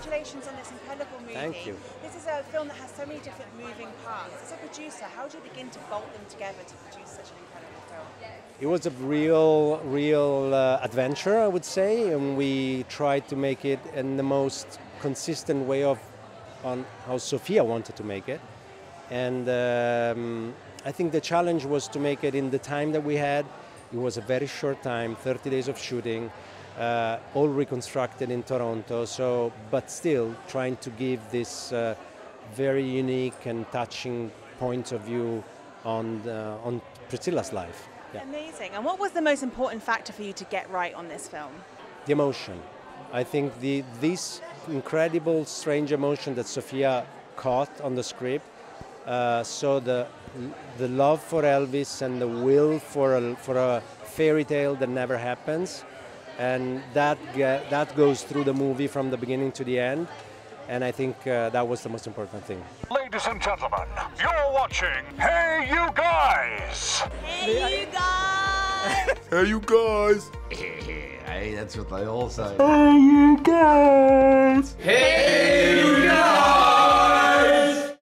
congratulations on this incredible movie. Thank you. This is a film that has so many different moving parts. As a producer, how do you begin to bolt them together to produce such an incredible film? It was a real, real uh, adventure, I would say, and we tried to make it in the most consistent way of on how Sofia wanted to make it. And um, I think the challenge was to make it in the time that we had. It was a very short time, 30 days of shooting, uh, all reconstructed in Toronto. So, but still trying to give this uh, very unique and touching point of view on the, on Priscilla's life. Yeah. Amazing. And what was the most important factor for you to get right on this film? The emotion. I think the this incredible, strange emotion that Sofia caught on the script. Uh, so the the love for Elvis and the will for a, for a fairy tale that never happens, and that ge- that goes through the movie from the beginning to the end. And I think uh, that was the most important thing. Ladies and gentlemen, you're watching Hey You Guys! Hey, you guys! Hey, you guys! hey, that's what they all say. Hey, you guys! Hey, you